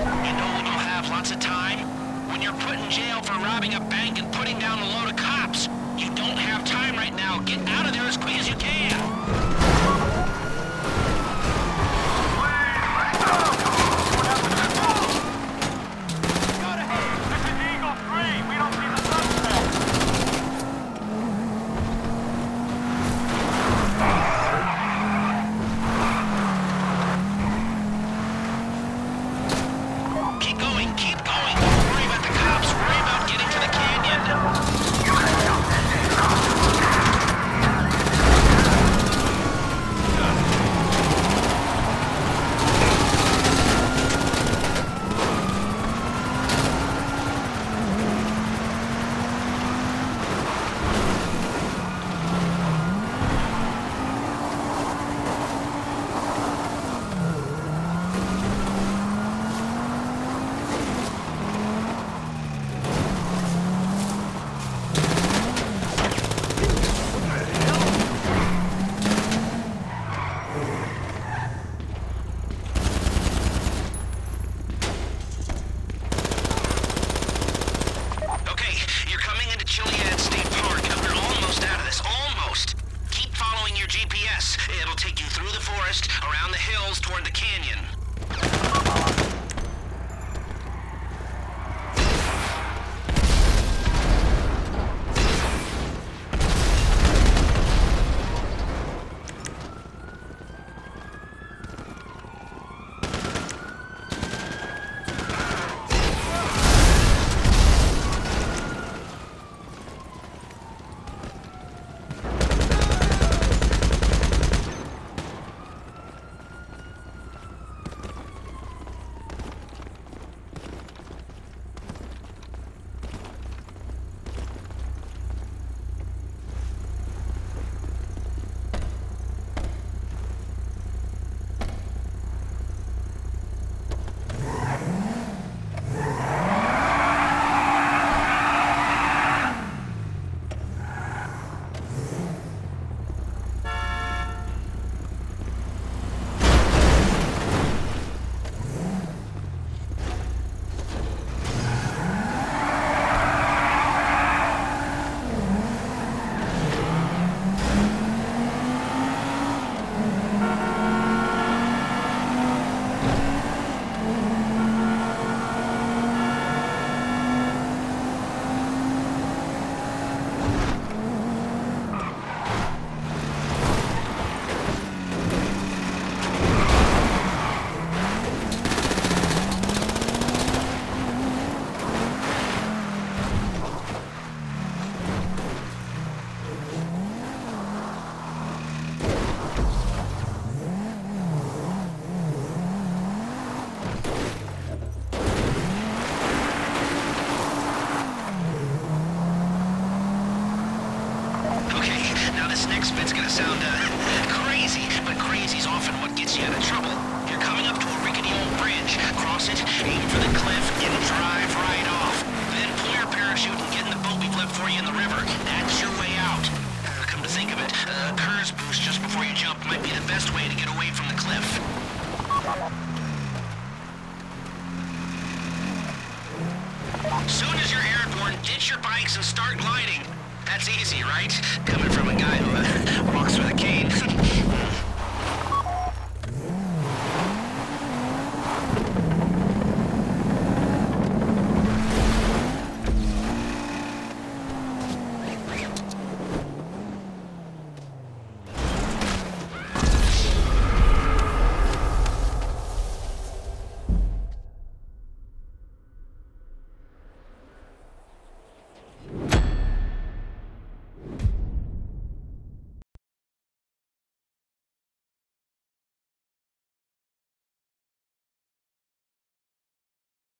You know when you have lots of time? When you're put in jail for robbing a bank and putting down a load of cops. You don't have time right now. Get out of there as quick as you can. Keep going, keep going. Don't worry about the cops. Worry about getting to the canyon. Okay, you're coming into Chiliad State Park. We're almost out of this. Almost. Keep following your GPS. It'll take you through the forest, around the hills, toward the canyon. Gonna sound uh, crazy, but crazy's often what gets you out of trouble. You're coming up to a rickety old bridge. Cross it, aim for the cliff, and drive right off. Then pull your parachute and get in the boat we've left for you in the river. That's your way out. Uh, come to think of it, uh, KERS boost just before you jump might be the best way to get away from the cliff. Soon as you're airborne, ditch your bikes and start gliding. That's easy, right? Coming from a guy who uh, walks.